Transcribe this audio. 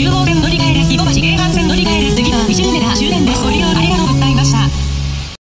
you.